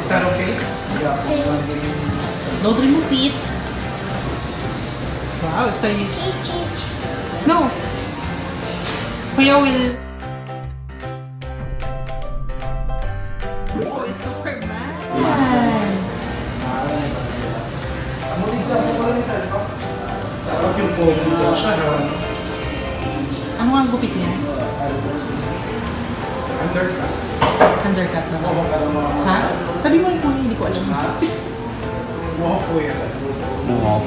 Is that okay? Yeah. No, remove it. Wow, so you... No. Kuya will... Oh, it's Superman. Ano yung klasa pala yung pogo daw siya, Ano ang gupit niya? Undercut. Undercut na ba? Oo, sabi mo yung hindi ko alam. Wow, kuya. Wow.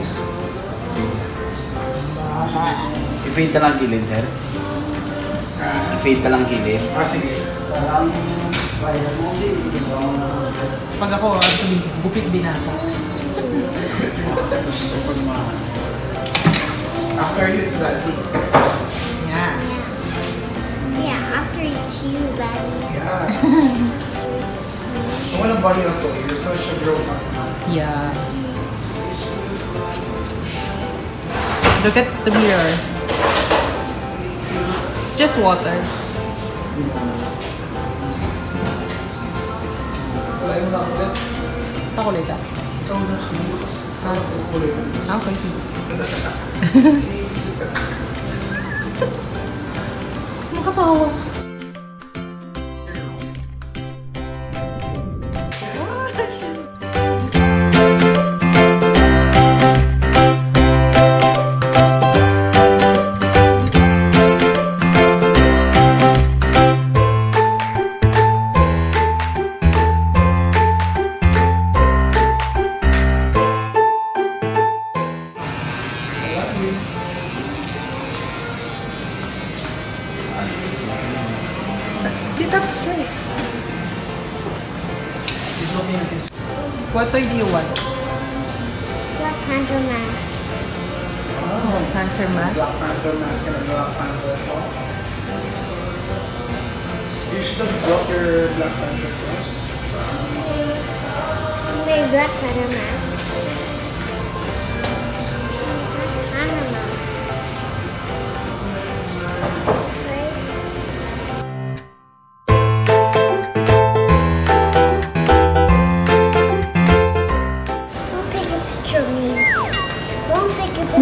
I-fade na lang gilid, sir. I-fade na lang gilid. Ah, sige. Pag ako, actually, ah, bupit binata. after you, it's daddy. Yeah. Yeah, after you you, daddy. Yeah. walang value at all. You're such a grown up now. Yeah. Look at the mirror. It's just water. Wala yung nakulit. Pakulit ah. Ikaw na sumukas. Tawag ko kulit. Okay, sige. Makatawa. toy do you want? Black Panther mask. Oh, Panther mask. Black Panther mask and a Black Panther top. You should have brought your Black Panther first. My Black Panther mask.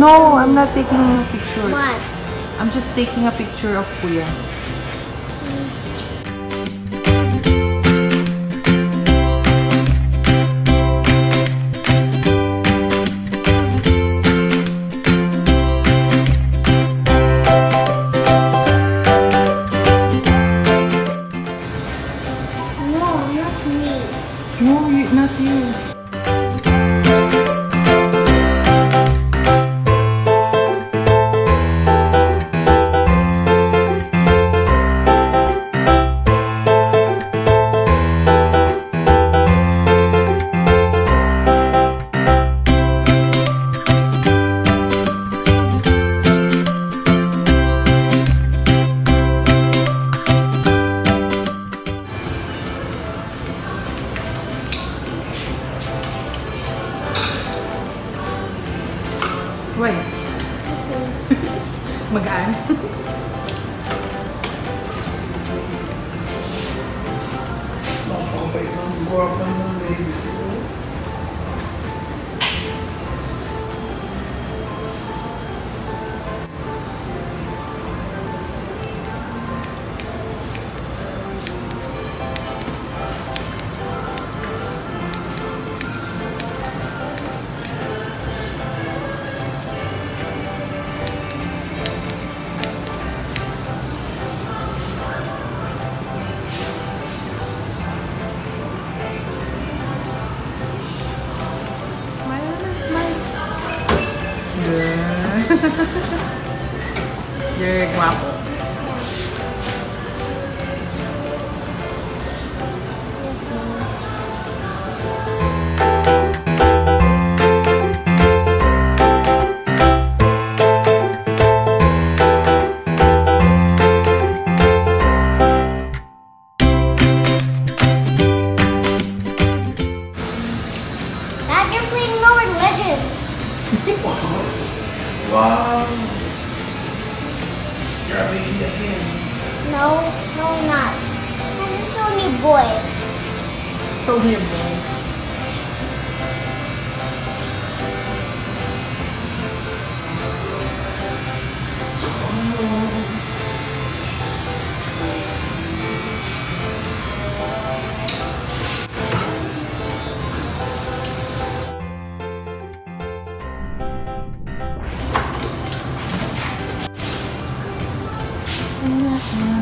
No, I'm not taking a picture. What? I'm just taking a picture of Kuya. They come grow up and one day You're guapo.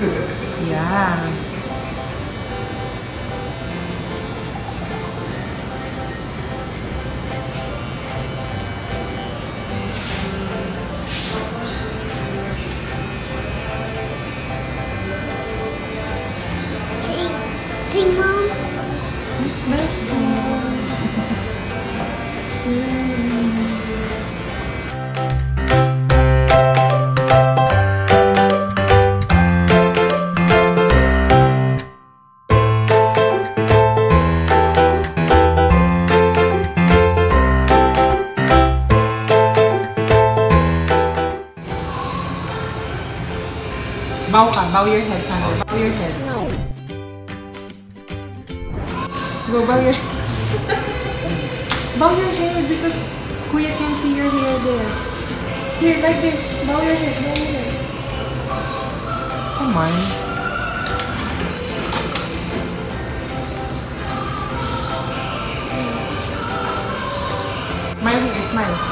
yeah. Sing, sing, Mom. Christmas song. Bow ka. Bow your head, Sandra. Bow your head. Go bow your Bow your head because Kuya can see your hair there. Here, like this. Bow your head. Bow your head. Come on. My hair, smile.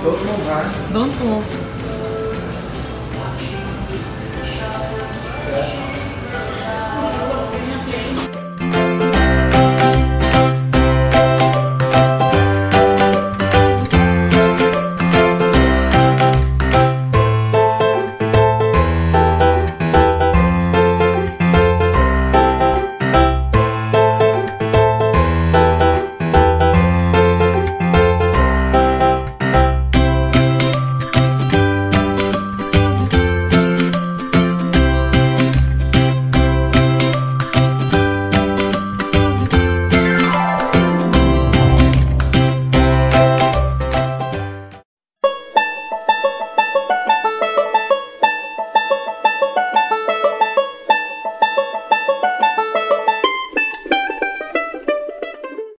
Don't move, Don't move.